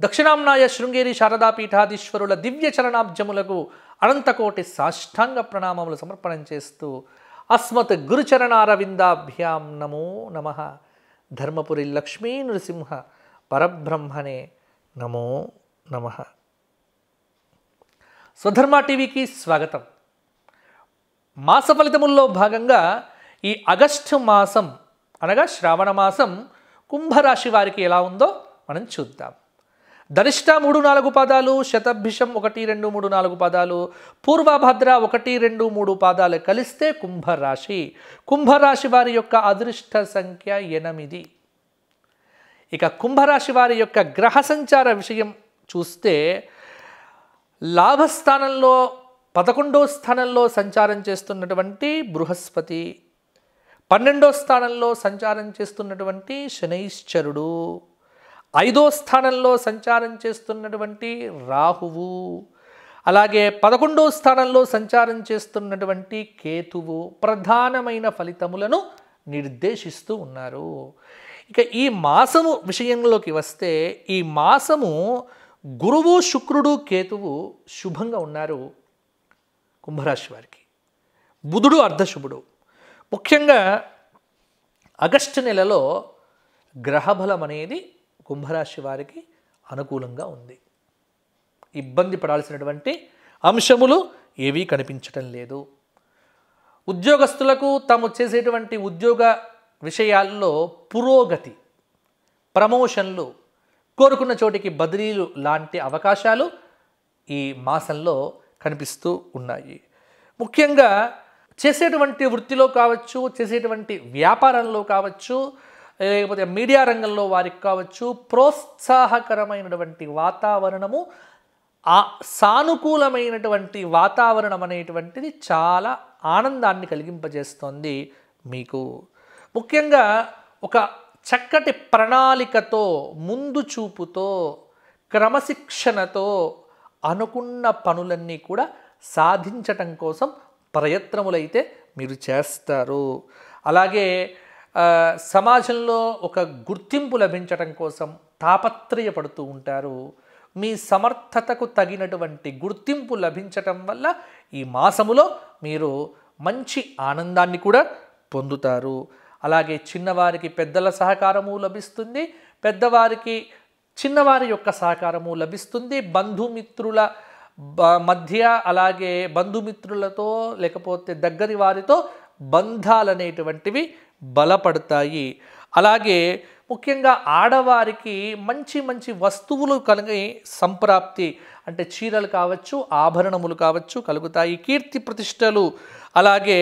దక్షిణాంనాయ శృంగేరి శారదాపీఠాధీశ్వరుల దివ్య చరణాబ్జములకు అనంతకోటి సాష్టాంగ ప్రణామములు సమర్పణం చేస్తూ అస్మత్ గురుచరణారవిందాభ్యాం నమో నమ. ధర్మపురి లక్ష్మీ నృసింహ పరబ్రహ్మణే నమో నమ. స్వధర్మ టీవీకి స్వాగతం. మాస ఫలితముల్లో భాగంగా ఈ ఆగస్టు మాసం అనగా శ్రావణ మాసం కుంభరాశి వారికి ఎలా ఉందో మనం చూద్దాం. ధనిష్ట మూడు నాలుగు పాదాలు శతభిషం ఒకటి రెండు మూడు నాలుగు పాదాలు పూర్వభద్ర ఒకటి రెండు మూడు పాదాలు కలిస్తే కుంభరాశి. కుంభరాశి వారి యొక్క అదృష్ట సంఖ్య ఎనిమిది. ఇక కుంభరాశి వారి యొక్క గ్రహ సంచార విషయం చూస్తే లాభస్థానంలో పదకొండో స్థానంలో సంచారం చేస్తున్నటువంటి బృహస్పతి పన్నెండో స్థానంలో సంచారం చేస్తున్నటువంటి శనైశ్చరుడు. ఐదో స్థానంలో సంచారం చేస్తున్నటువంటి రాహువు అలాగే పదకొండో స్థానంలో సంచారం చేస్తున్నటువంటి కేతువు ప్రధానమైన ఫలితములను నిర్దేశిస్తూ ఉన్నారు. ఇక ఈ మాసము విషయంలోకి వస్తే ఈ మాసము గురువు శుక్రుడు కేతువు శుభంగా ఉన్నారు కుంభరాశి వారికి. బుధుడు అర్ధశుభుడు. ముఖ్యంగా ఆగస్టు నెలలో గ్రహబలం అనేది కుంభరాశి వారికి అనుకూలంగా ఉంది. ఇబ్బంది పడాల్సినటువంటి అంశములు ఏవీ కనిపించటం లేదు. ఉద్యోగస్తులకు తాము చేసేటువంటి ఉద్యోగ విషయాల్లో పురోగతి ప్రమోషన్లు కోరుకున్న చోటికి బదిలీలు లాంటి అవకాశాలు ఈ మాసంలో కనిపిస్తూ ఉన్నాయి. ముఖ్యంగా చేసేటువంటి వృత్తిలో కావచ్చు చేసేటువంటి వ్యాపారంలో కావచ్చు లేకపోతే మీడియా రంగంలో వారికి కావచ్చు ప్రోత్సాహకరమైనటువంటి వాతావరణము ఆ సానుకూలమైనటువంటి వాతావరణం అనేటువంటిది చాలా ఆనందాన్ని కలిగింపజేస్తోంది మీకు. ముఖ్యంగా ఒక చక్కటి ప్రణాళికతో ముందు చూపుతో క్రమశిక్షణతో అనుకున్న పనులన్నీ కూడా సాధించటం కోసం ప్రయత్నములైతే మీరు చేస్తారు. అలాగే సమాజంలో ఒక గుర్తింపు లభించటం కోసం తాపత్రయపడుతూ ఉంటారు. మీ సమర్థతకు తగినటువంటి గుర్తింపు లభించటం వల్ల ఈ మాసములో మీరు మంచి ఆనందాన్ని కూడా పొందుతారు. అలాగే చిన్నవారికి పెద్దల సహకారము లభిస్తుంది. పెద్దవారికి చిన్నవారి యొక్క సహకారము లభిస్తుంది. బంధుమిత్రుల మధ్య అలాగే బంధుమిత్రులతో లేకపోతే దగ్గరి వారితో బంధాలు అనేటువంటివి బలపడతాయి. అలాగే ముఖ్యంగా ఆడవారికి మంచి మంచి వస్తువులు కలిగి సంప్రాప్తి అంటే చీరలు కావచ్చు ఆభరణములు కావచ్చు కలుగుతాయి కీర్తి ప్రతిష్టలు. అలాగే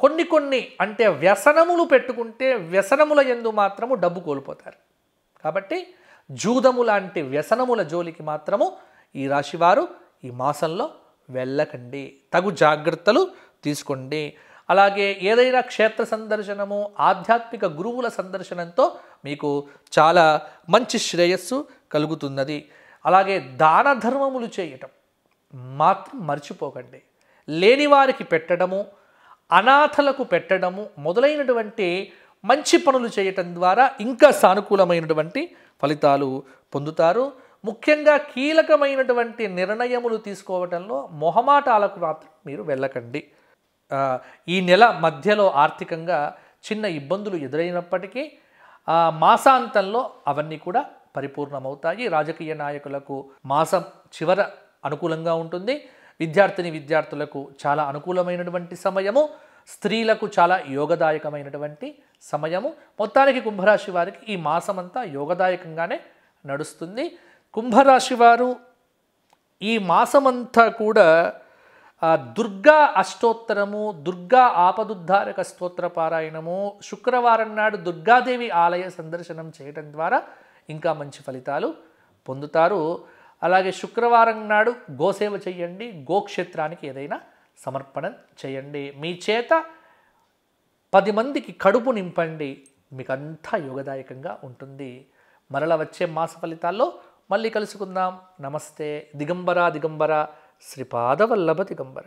కొన్ని కొన్ని అంటే వ్యసనములు పెట్టుకుంటే వ్యసనముల ఎందు మాత్రము డబ్బు కోల్పోతారు. కాబట్టి జూదము లాంటి వ్యసనముల జోలికి మాత్రము ఈ రాశివారు ఈ మాసంలో వెళ్ళకండి. తగు జాగ్రత్తలు తీసుకోండి. అలాగే ఏదైనా క్షేత్ర సందర్శనము ఆధ్యాత్మిక గురువుల సందర్శనంతో మీకు చాలా మంచి శ్రేయస్సు కలుగుతున్నది. అలాగే దాన ధర్మములు చేయటం మాత్రం మర్చిపోకండి. లేని వారికి పెట్టడము అనాథలకు పెట్టడము మొదలైనటువంటి మంచి పనులు చేయటం ద్వారా ఇంకా సానుకూలమైనటువంటి ఫలితాలు పొందుతారు. ముఖ్యంగా కీలకమైనటువంటి నిర్ణయములు తీసుకోవటంలో మొహమాటాలకు మాత్రం మీరు వెళ్ళకండి. ఈ నెల మధ్యలో ఆర్థికంగా చిన్న ఇబ్బందులు ఎదురైనప్పటికీ మాసాంతంలో అవన్నీ కూడా పరిపూర్ణమవుతాయి. రాజకీయ నాయకులకు మాసం చివర అనుకూలంగా ఉంటుంది. విద్యార్థిని విద్యార్థులకు చాలా అనుకూలమైనటువంటి సమయము. స్త్రీలకు చాలా యోగదాయకమైనటువంటి సమయము. మొత్తానికి కుంభరాశి వారికి ఈ మాసమంతా యోగదాయకంగానే నడుస్తుంది. కుంభరాశి వారు ఈ మాసమంతా కూడా దుర్గా అష్టోత్తరము దుర్గా ఆపదుద్ధారక స్తోత్ర పారాయణము శుక్రవారం నాడు దుర్గాదేవి ఆలయ సందర్శనం చేయడం ద్వారా ఇంకా మంచి ఫలితాలు పొందుతారు. అలాగే శుక్రవారం నాడు గోసేవ చేయండి గోక్షేత్రానికి ఏదైనా సమర్పణ చేయండి. మీ చేత పది మందికి కడుపు నింపండి మీకు అంతా యోగదాయకంగా ఉంటుంది. మరల వచ్చే మాస ఫలితాల్లో మళ్ళీ కలుసుకుందాం. నమస్తే. దిగంబర దిగంబర. శ్రీపాదవల్లభ దిగంబర